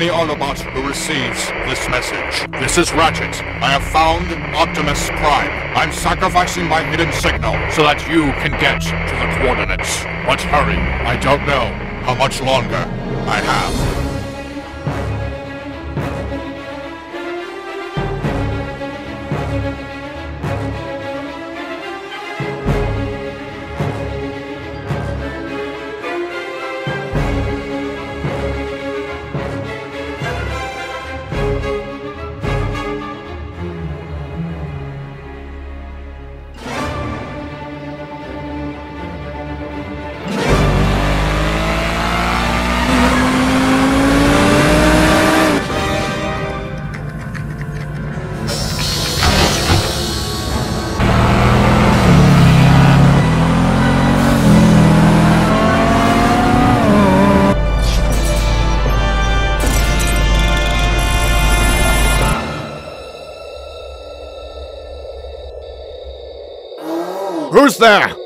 any Autobot who receives this message. This is Ratchet. I have found Optimus Prime. I'm sacrificing my hidden signal so that you can get to the coordinates. But hurry, I don't know how much longer I have. Who's there?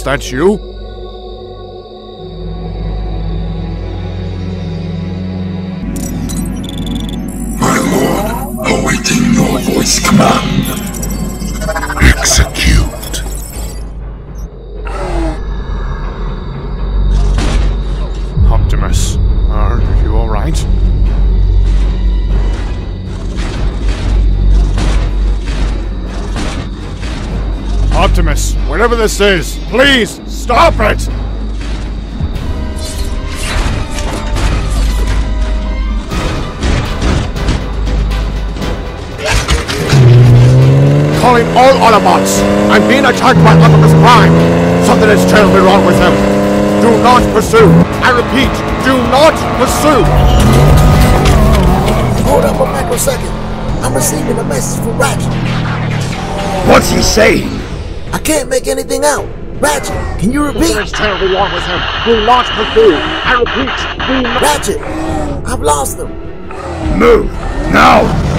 Is that you? Optimus, this is, please stop it! Calling all Autobots! I'm being attacked by Optimus Prime! Something is terribly wrong with him! Do not pursue! I repeat, do not pursue! Hold up a microsecond. I'm receiving a message from Ratchet. What's he saying? I can't make anything out. Ratchet, can you repeat? Something is terribly wrong with him! Do not pursue! I repeat, do not... Ratchet, I've lost them. Move! Now!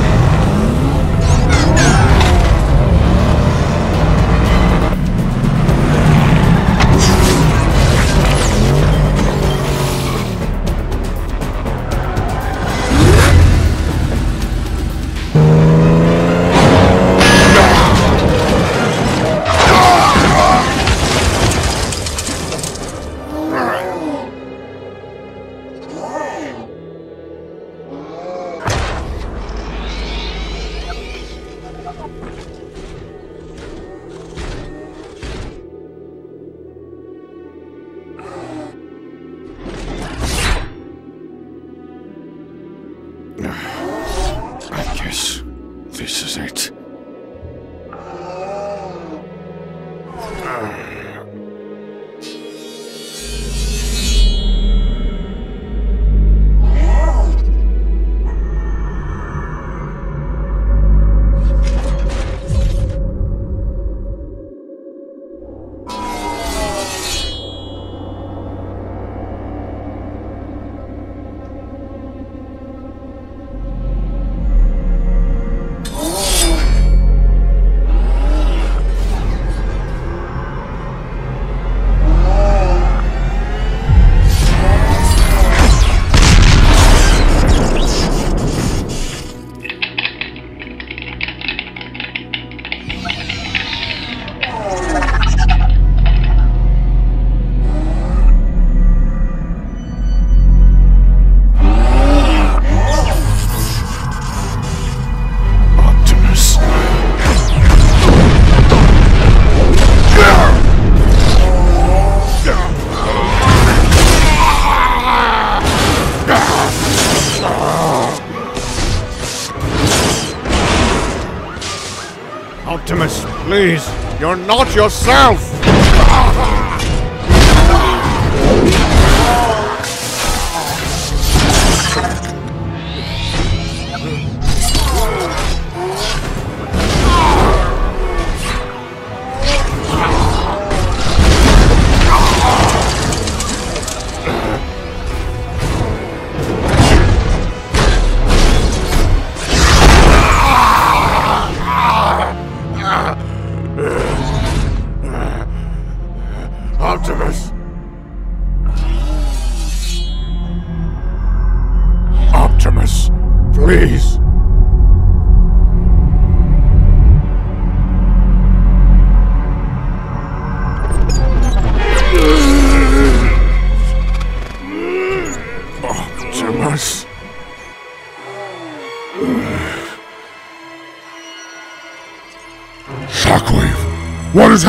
You're not yourself!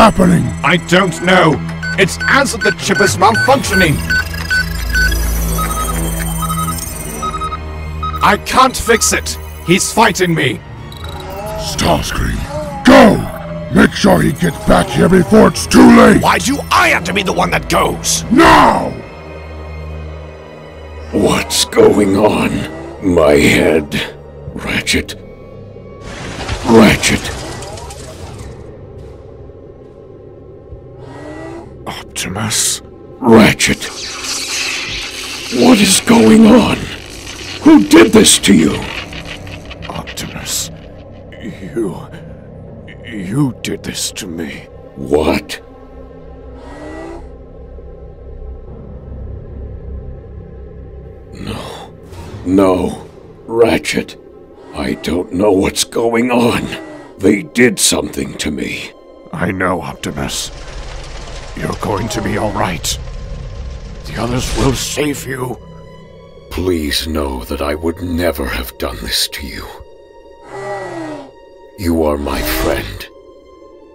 Happening? I don't know. It's as if the chip is malfunctioning. I can't fix it. He's fighting me. Starscream, go! Make sure he gets back here before it's too late! Why do I have to be the one that goes? Now! What's going on? My head. Ratchet. Ratchet. Optimus. Ratchet. What is going on? Who did this to you? Optimus. You. You did this to me. What? No. No. Ratchet. I don't know what's going on. They did something to me. I know, Optimus. You're going to be alright. The others will save you. Please know that I would never have done this to you. You are my friend.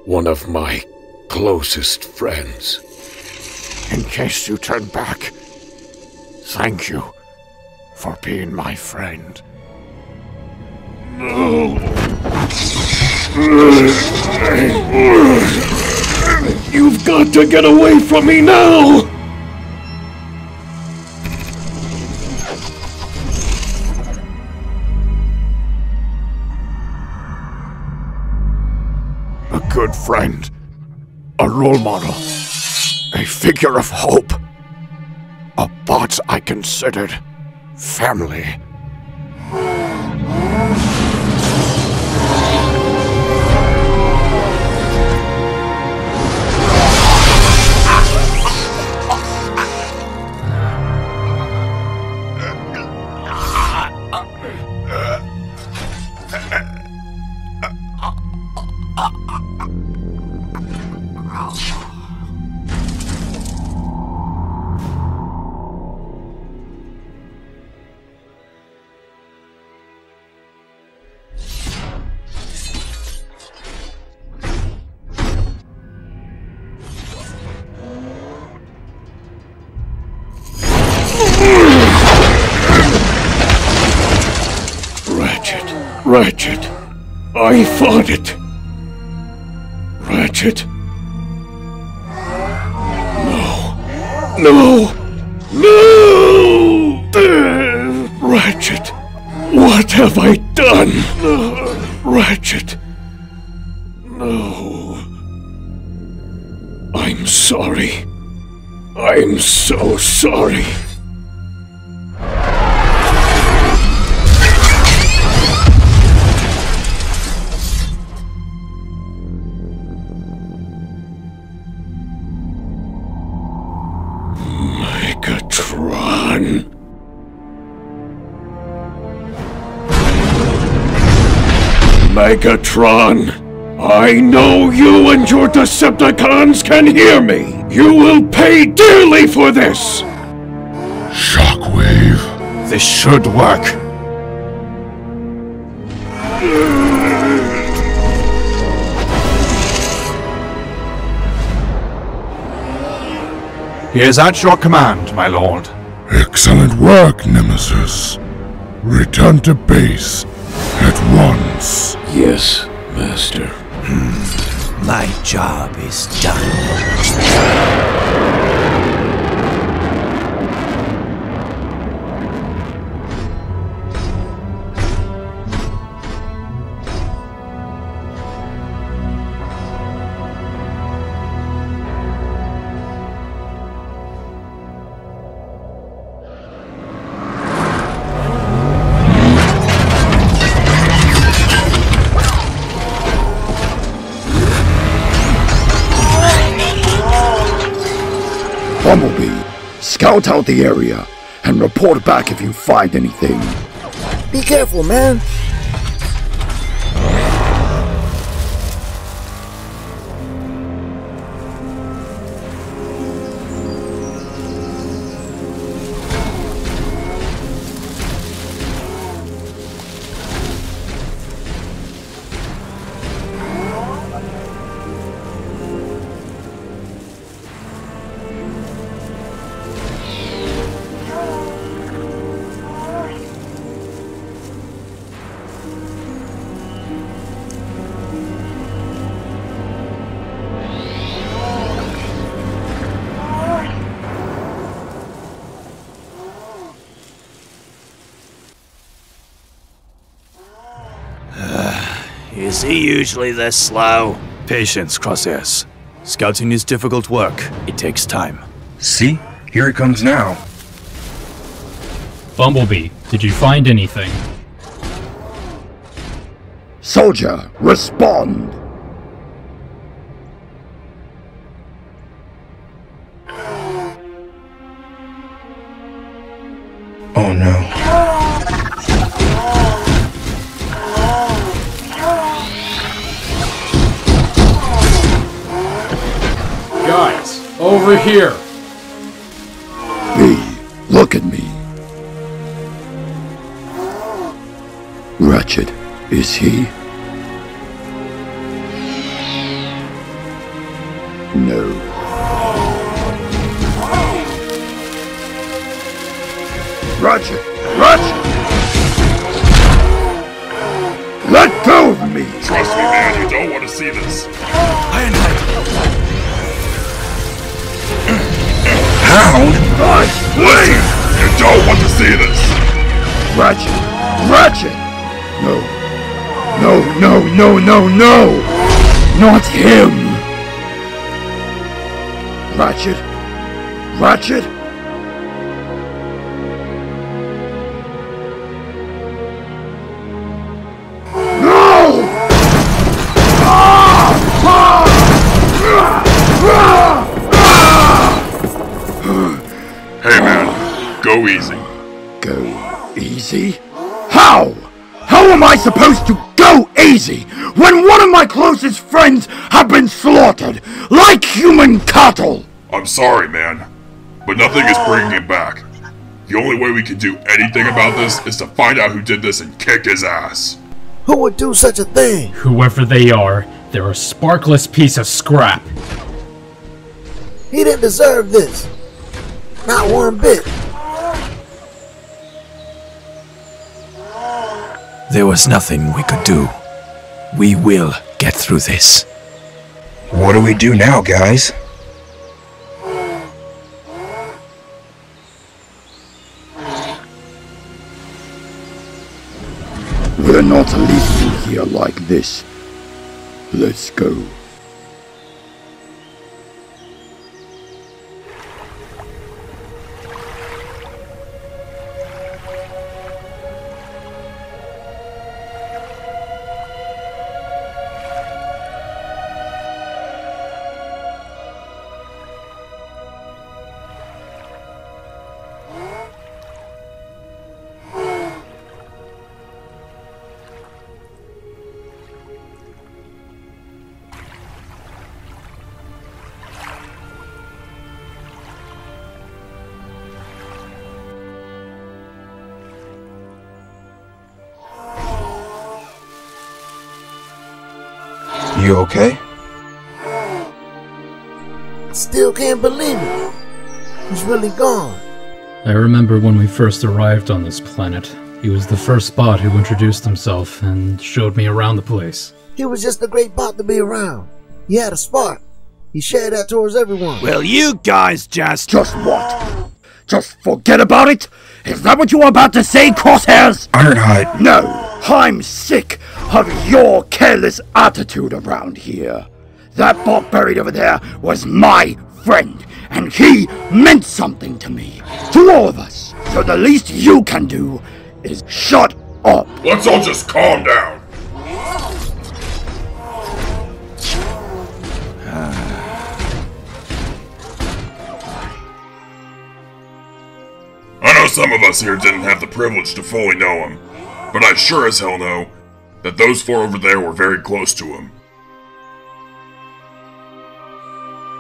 One of my closest friends. In case you turn back, thank you for being my friend. You've got to get away from me now! A good friend. A role model. A figure of hope. A bot I considered family. I fought it. Ratchet. No. No. No! Ratchet. What have I done? Ratchet. No. I'm sorry. I'm so sorry. Megatron. Megatron, I know you and your Decepticons can hear me. You will pay dearly for this. Shockwave. This should work. He is at your command, my lord. Excellent work, Nemesis. Return to base at once. Yes, Master. Hmm. My job is done. Scout out the area and report back if you find anything. Be careful, man. Usually this slow? Patience, Crosshairs. Scouting is difficult work. It takes time. See? Here it comes now. Bumblebee, did you find anything? Soldier, respond! Over here. B, look at me. Ratchet, is he? No, no, no, no! Not him! Ratchet? Ratchet? I'm sorry, man, but nothing is bringing him back. The only way we can do anything about this is to find out who did this and kick his ass. Who would do such a thing? Whoever they are, they're a sparkless piece of scrap. He didn't deserve this. Not one bit. There was nothing we could do. We will get through this. What do we do now, guys? We're not leaving here like this. Let's go. You okay? Still can't believe it. He's really gone. I remember when we first arrived on this planet. He was the first bot who introduced himself and showed me around the place. He was just a great bot to be around. He had a spark. He shared that towards everyone. Well, you guys just. Just what? Just forget about it? Is that what you were about to say, Crosshairs? Ironhide. No, I'm sick of your careless attitude around here. That bot buried over there was my friend, and he meant something to me, to all of us. So the least you can do is shut up. Let's all just calm down. I know some of us here didn't have the privilege to fully know him, but I sure as hell know that those four over there were very close to him.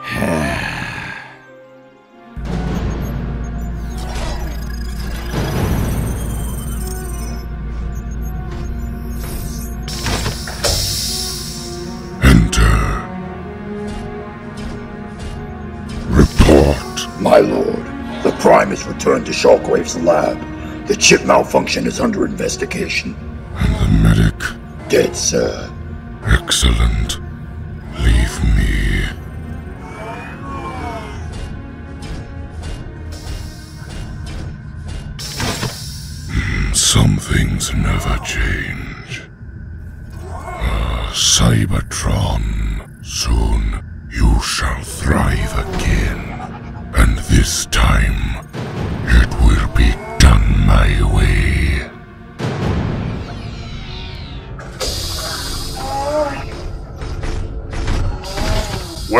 Enter. Report. My lord, the Prime is returned to Shockwave's lab. The chip malfunction is under investigation. Dead, sir. Excellent. Leave me. Some things never change. Ah, Cybertron, soon you shall thrive again. And this time, it will be done my way.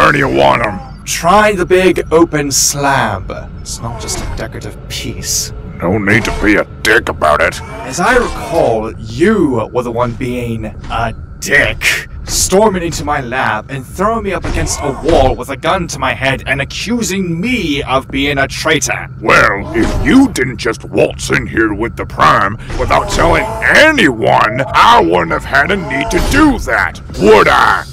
Where do you want him? Try the big open slab. It's not just a decorative piece. No need to be a dick about it. As I recall, you were the one being a dick. Storming into my lab and throwing me up against a wall with a gun to my head and accusing me of being a traitor. Well, if you didn't just waltz in here with the Prime without telling anyone, I wouldn't have had a need to do that, would I?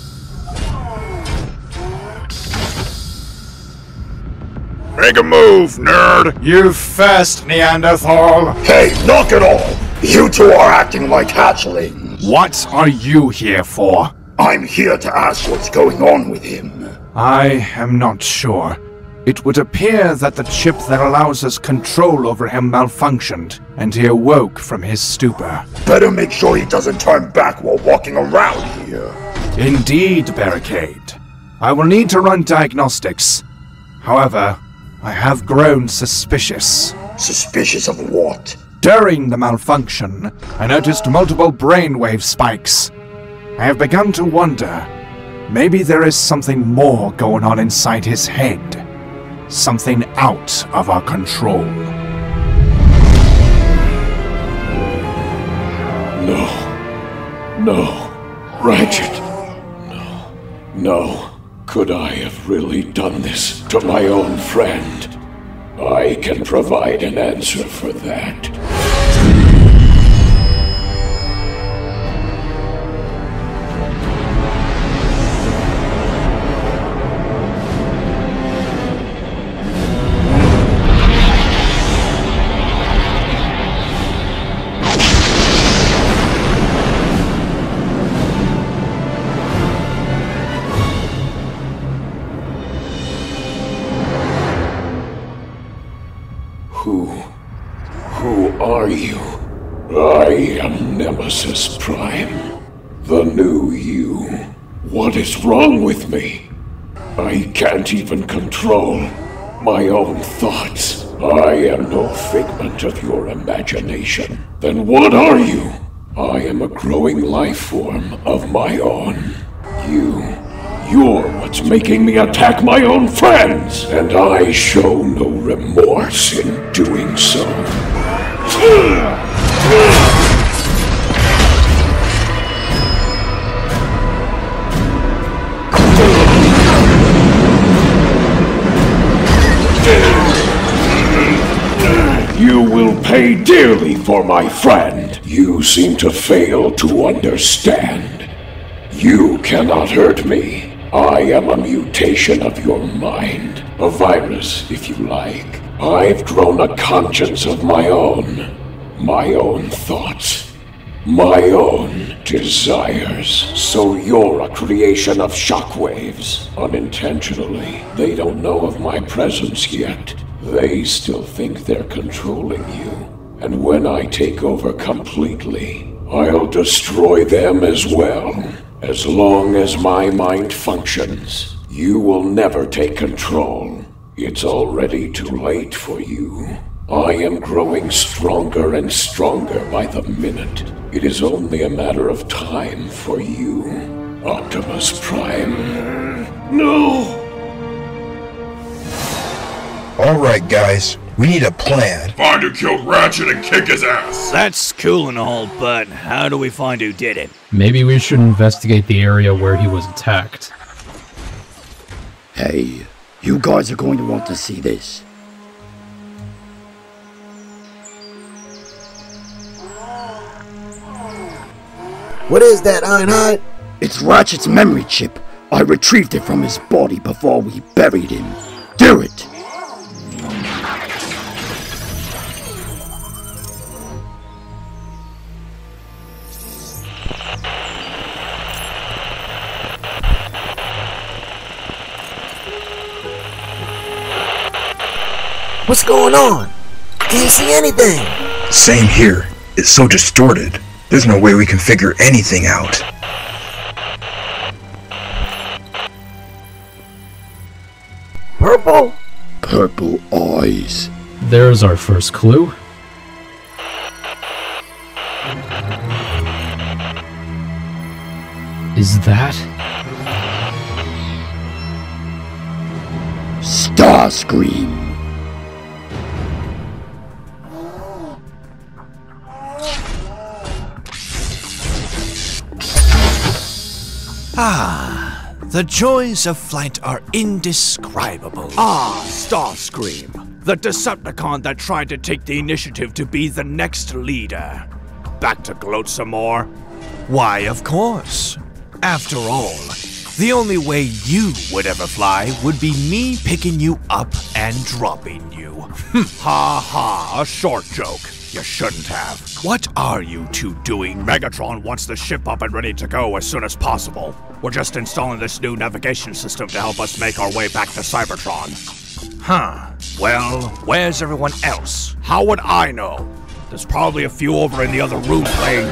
Make a move, nerd! You first, Neanderthal! Hey, knock it off! You two are acting like hatchlings. What are you here for? I'm here to ask what's going on with him. I am not sure. It would appear that the chip that allows us control over him malfunctioned, and he awoke from his stupor. Better make sure he doesn't turn back while walking around here. Indeed, Barricade. I will need to run diagnostics. However, I have grown suspicious. Suspicious of what? During the malfunction, I noticed multiple brainwave spikes. I have begun to wonder maybe there is something more going on inside his head. Something out of our control. No. No. Ratchet. No. No. Could I have really done this to my own friend? I can provide an answer for that. Nemesis Prime. The new you. What is wrong with me? I can't even control my own thoughts. I am no figment of your imagination. Then what are you? I am a growing life form of my own. You. You're what's making me attack my own friends, and I show no remorse in doing so. pay dearly for my friend. You seem to fail to understand. You cannot hurt me. I am a mutation of your mind. A virus, if you like. I've grown a conscience of my own. My own thoughts. My own Desires. So you're a creation of Shockwave's. Unintentionally. They don't know of my presence yet. They still think they're controlling you. And when I take over completely, I'll destroy them as well. As long as my mind functions, you will never take control. It's already too late for you. I am growing stronger and stronger by the minute. It is only a matter of time for you, Optimus Prime. No! Alright, guys. We need a plan. Find who killed Ratchet and kick his ass! That's cool and all, but how do we find who did it? Maybe we should investigate the area where he was attacked. Hey, you guys are going to want to see this. What is that, Ironhide? It's Ratchet's memory chip. I retrieved it from his body before we buried him. Do it! What's going on? I can't see anything. Same here. It's so distorted. There's no way we can figure anything out. Purple? Purple eyes. There's our first clue. Is that? Starscream. Ah, the joys of flight are indescribable. Ah, Starscream, the Decepticon that tried to take the initiative to be the next leader. Back to gloat some more? Why, of course. After all, the only way you would ever fly would be me picking you up and dropping you. Ha ha, a short joke. You shouldn't have. What are you two doing? Megatron wants the ship up and ready to go as soon as possible. We're just installing this new navigation system to help us make our way back to Cybertron. Huh. Well, where's everyone else? How would I know? There's probably a few over in the other room playing.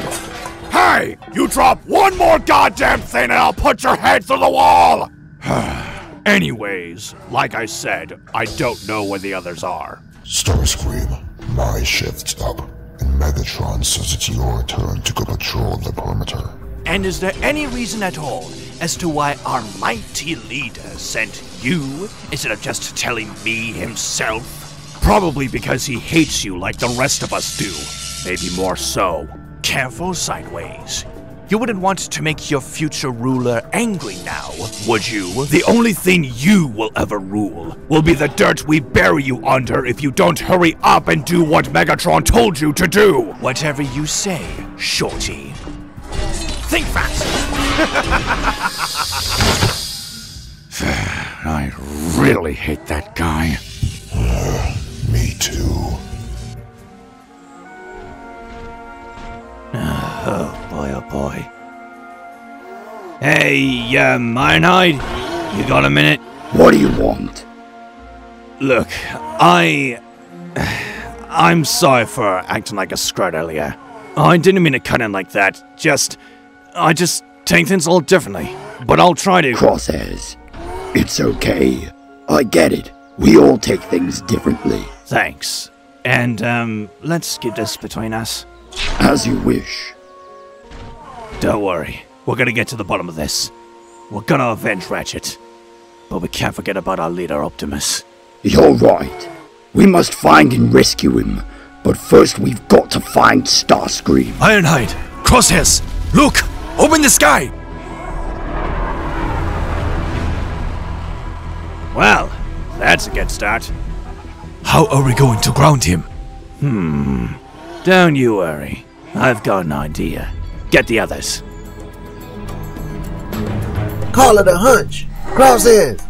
Hey! You drop one more goddamn thing and I'll put your head through the wall! Anyways, like I said, I don't know where the others are. Starscream, my shift's up, and Megatron says it's your turn to go patrol the perimeter. And is there any reason at all as to why our mighty leader sent you instead of just telling me himself? Probably because he hates you like the rest of us do. Maybe more so. Careful, Sideways. You wouldn't want to make your future ruler angry now, would you? The only thing you will ever rule will be the dirt we bury you under if you don't hurry up and do what Megatron told you to do. Whatever you say, Shorty. Think fast! I really hate that guy. Me too. Oh boy, oh boy. Hey, um, Ironhide, you got a minute? What do you want? Look, I. I'm sorry for acting like a scrod earlier. I didn't mean to cut in like that. Just. I just take things a little differently. But I'll try to. Crosshairs. It's okay. I get it. We all take things differently. Thanks. And, um, let's keep this between us. As you wish. Don't worry. We're gonna get to the bottom of this. We're gonna avenge Ratchet. But we can't forget about our leader, Optimus. You're right. We must find and rescue him. But first, we've got to find Starscream. Ironhide! Crosshairs! Look! Open the sky! Well, that's a good start. How are we going to ground him? Hmm. Don't you worry. I've got an idea. Get the others. Call it a hunch. Crosshairs.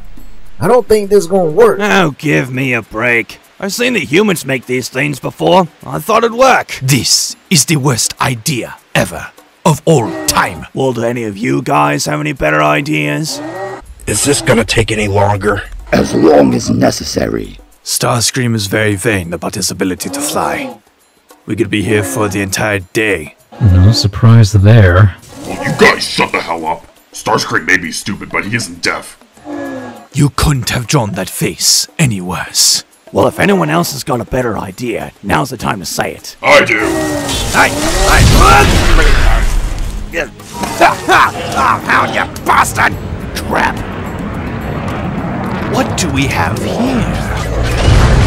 I don't think this is gonna work. Now give me a break. I've seen the humans make these things before. I thought it'd work. This is the worst idea ever. of all time. Well, do any of you guys have any better ideas? Is this gonna take any longer? As long as necessary. Starscream is very vain about his ability to fly. We could be here for the entire day. No surprise there. Well, you guys shut the hell up. Starscream may be stupid, but he isn't deaf. You couldn't have drawn that face any worse. Well, if anyone else has got a better idea, now's the time to say it. I do. Hey, hey, How you bastard! Crap. What do we have here?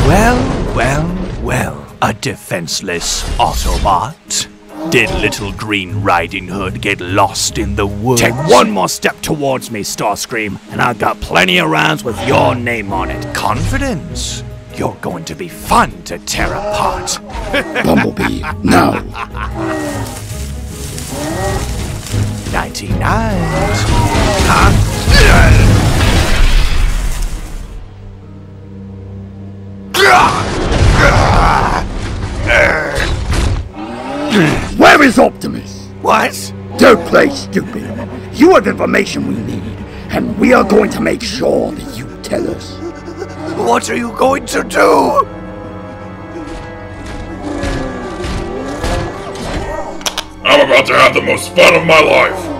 Well, well, well. A defenseless Autobot? Did little Green Riding Hood get lost in the woods? Take one more step towards me, Starscream, and I've got plenty of rounds with your name on it. Confidence? You're going to be fun to tear apart. Bumblebee, now. 99. Huh? Where is Optimus? What? Don't play stupid. You have information we need, and we are going to make sure that you tell us. What are you going to do? I'm about to have the most fun of my life.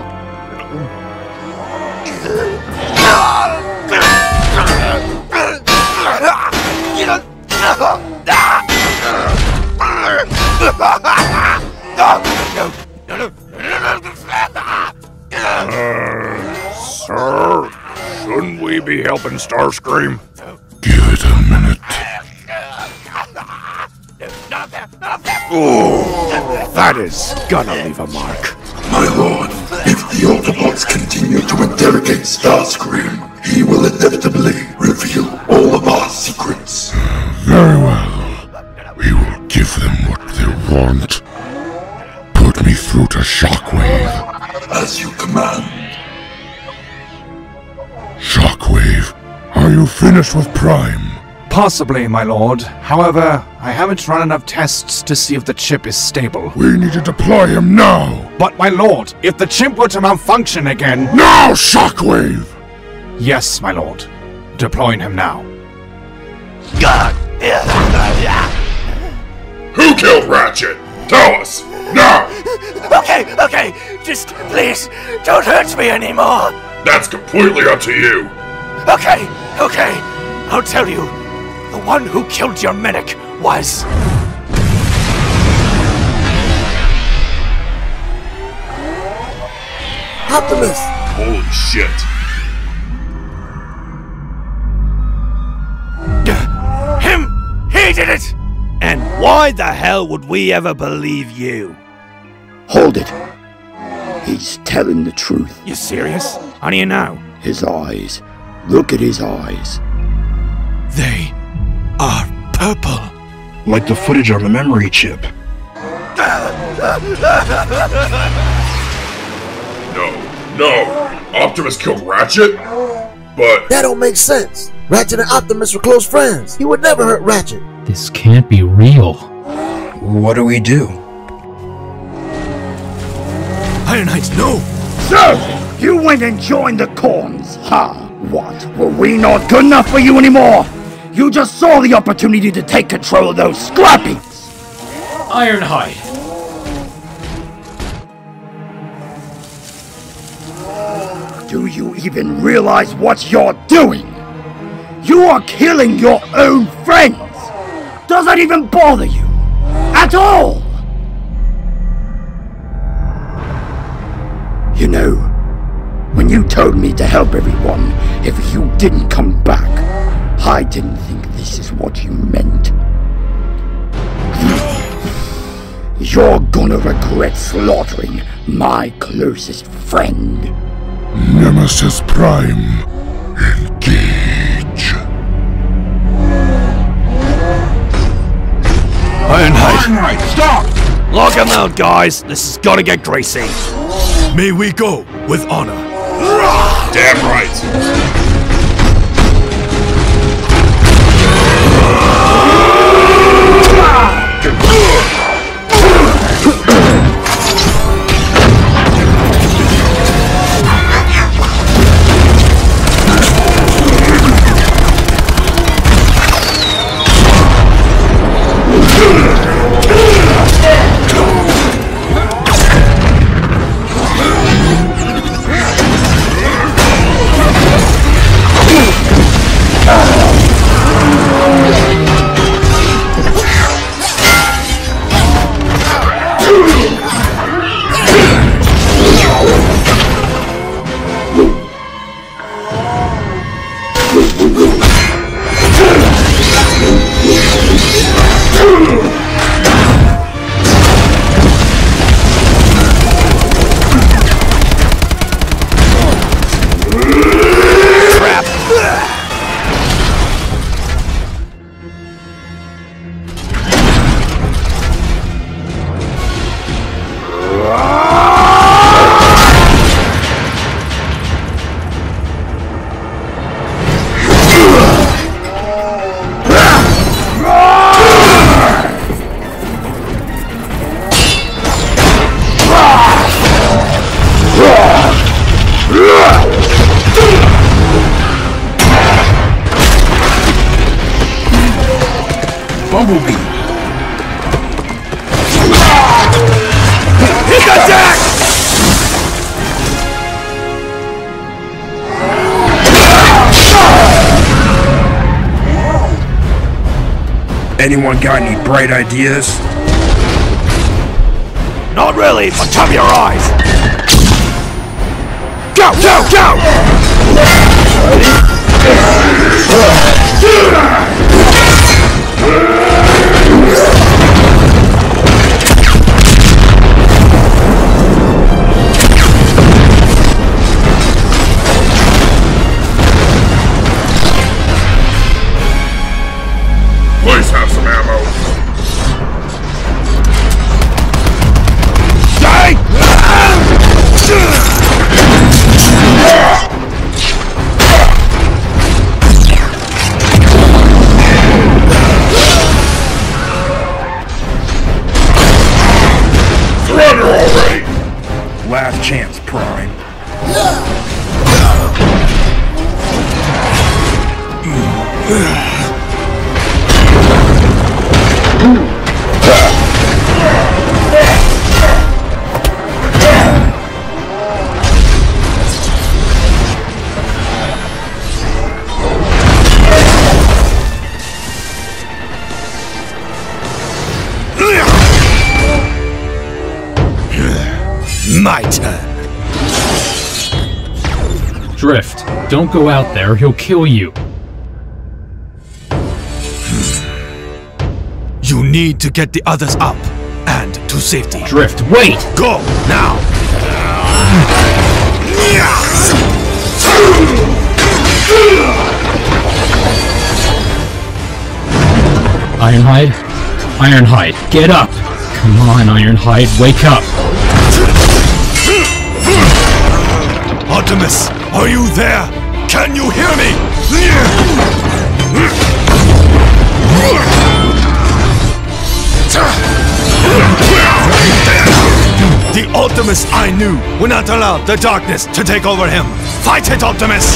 Uh, sir, shouldn't we be helping Starscream? Give it a minute. Ooh, that is gonna leave a mark. My lord, if the Autobots continue to interrogate Starscream, he will inevitably reveal all of our secrets. Finished with Prime? Possibly, my lord. However, I haven't run enough tests to see if the chip is stable. We need to deploy him now! But, my lord, if the chip were to malfunction again. Now, Shockwave! Yes, my lord. Deploying him now. God! Who killed Ratchet? Tell us! Now! Okay, okay, just please, don't hurt me anymore. That's completely up to you. Okay, okay, I'll tell you. The one who killed your medic was. Optimus! Holy shit. Him! He did it! And why the hell would we ever believe you? Hold it. He's telling the truth. You serious? How do you know? His eyes. Look at his eyes. They are purple. Like the footage on the memory chip. No, no. Optimus killed Ratchet? But That don't make sense. Ratchet and Optimus were close friends. He would never hurt Ratchet. This can't be real. What do we do? Ironhide, no! So, you went and joined the 'Cons, huh? What? Were we not good enough for you anymore? You just saw the opportunity to take control of those scrappies! Ironhide! Do you even realize what you're doing? You are killing your own friends! Does that even bother you? At all? You know, when you told me to help everyone if you didn't come back, I didn't think this is what you meant. You're gonna regret slaughtering my closest friend. Nemesis Prime, engage. Ironhide! Ironhide, stop! Lock him out, guys. This is gonna get greasy. May we go with honor. Damn right. Bright ideas? Not really, but cover your eyes! Go, go, go! Go out there, he'll kill you. You need to get the others up and to safety. Drift, wait! Go now. Ironhide? Ironhide, get up! Come on, Ironhide, wake up! Optimus, are you there? Can you hear me? The Optimus I knew would not allow the darkness to take over him. Fight it, Optimus!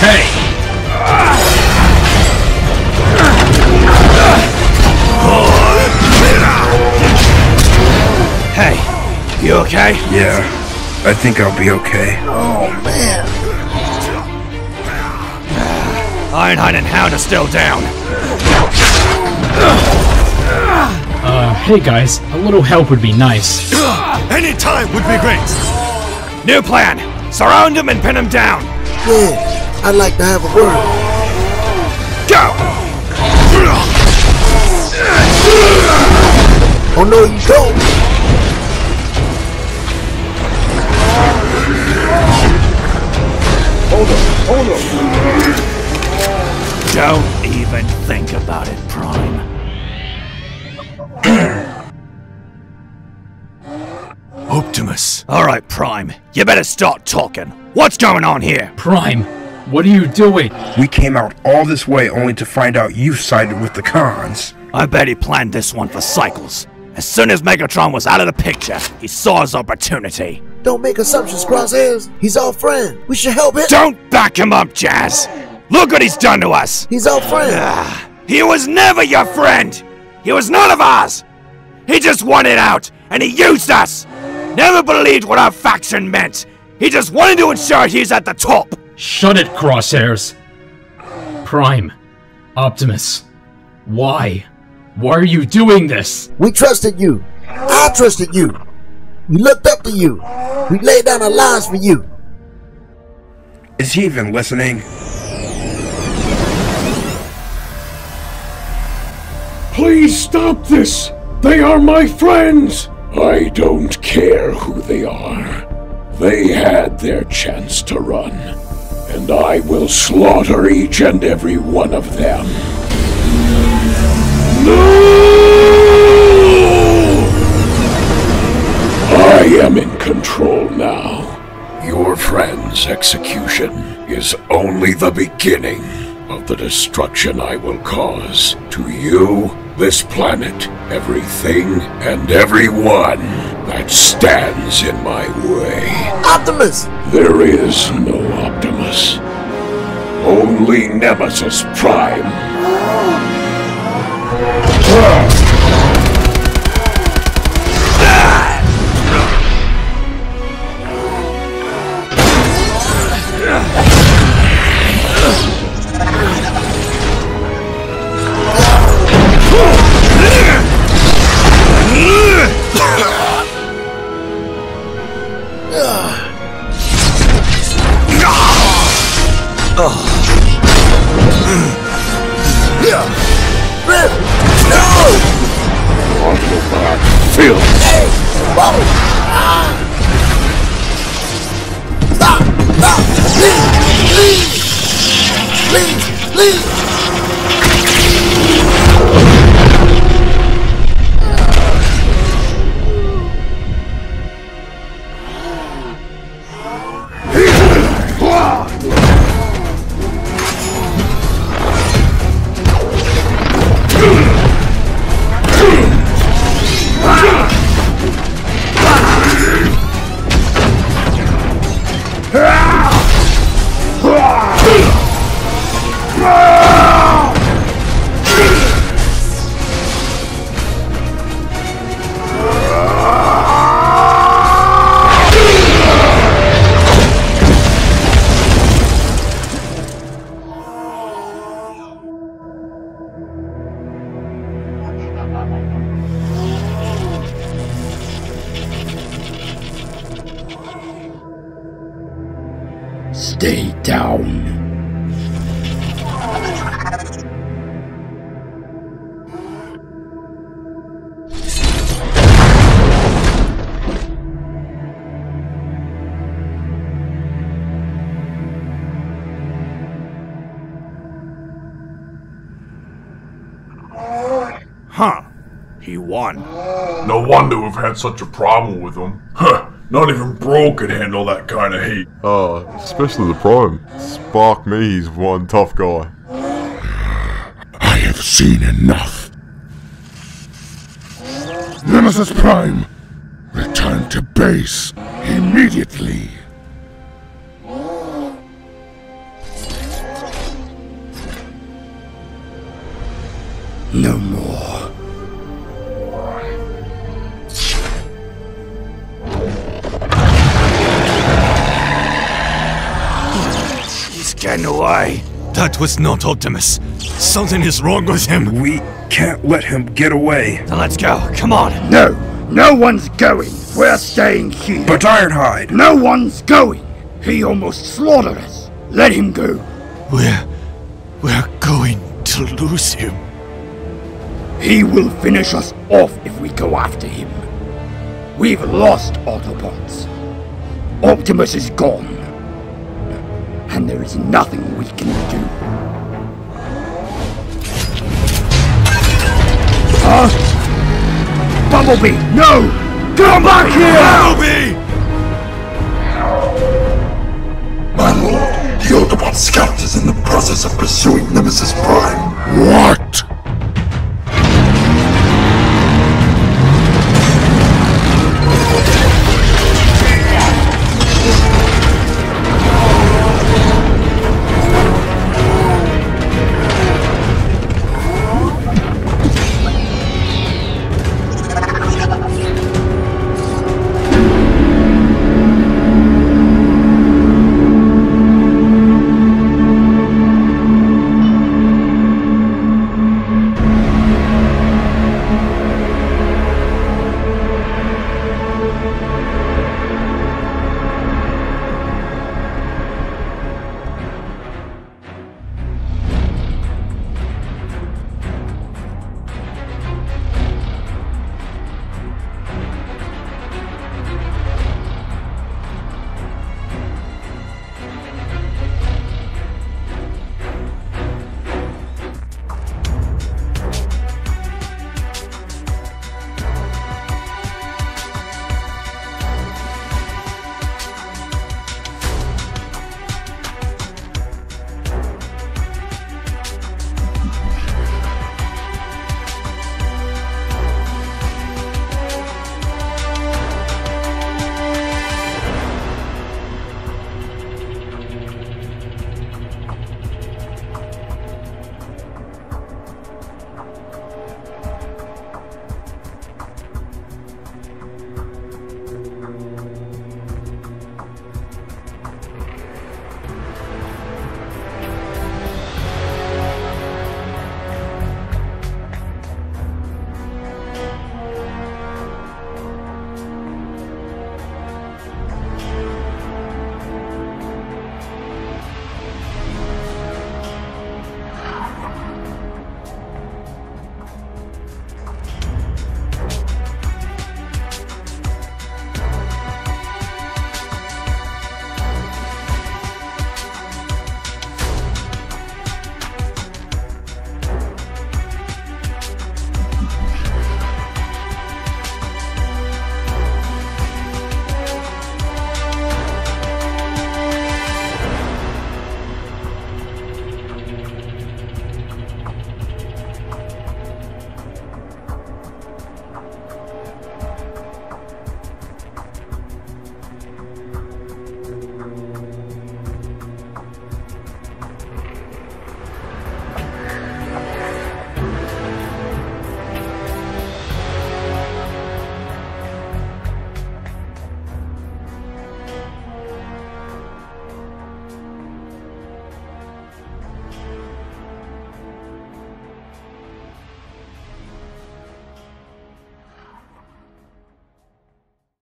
Hey! You okay? Yeah, I think I'll be okay. Oh man. Ironhide and Hound are still down. Uh, hey guys, a little help would be nice. Any time would be great. New plan. Surround him and pin him down. Yeah, I'd like to have a word. Go! Oh no, you don't. Hold up, hold up. Don't even think about it, Prime. Optimus. Alright, Prime. You better start talking. What's going on here? Prime, what are you doing? We came out all this way only to find out you sided with the 'Cons. I bet he planned this one for Cycles. As soon as Megatron was out of the picture, he saw his opportunity. Don't make assumptions, Crosshairs. He's our friend. We should help him. Don't back him up, Jazz! Look what he's done to us! He's our friend. Ah, he was never your friend! He was none of ours! He just wanted out, and he used us! Never believed what our faction meant! He just wanted to ensure he's at the top! Shut it, Crosshairs! Prime, Optimus, why? Why are you doing this? We trusted you. I trusted you. We looked up to you. We laid down our lives for you. Is he even listening? Please stop this! They are my friends! I don't care who they are. They had their chance to run, and I will slaughter each and every one of them. No! I am in control now. Your friend's execution is only the beginning of the destruction I will cause to you, this planet, everything, and everyone that stands in my way. Optimus! There is no Optimus. Only Nemesis Prime. Oh, Feel wonder we've had such a problem with him. Huh. Not even Bro could handle that kind of heat. Uh, especially the Prime. Spark me, he's one tough guy. I have seen enough. Nemesis Prime, return to base immediately. No more. He's getting away. That was not Optimus. Something is wrong with him. We can't let him get away. Then let's go. Come on. No, no one's going. We're staying here. But Ironhide! No one's going. He almost slaughtered us. Let him go. We're. We're going to lose him. He will finish us off if we go after him. We've lost Autobots. Optimus is gone. And there is nothing we can do. Huh? Bumblebee, no! Come back here! Bumblebee! My lord, the Autobot scout is in the process of pursuing Nemesis Prime. What?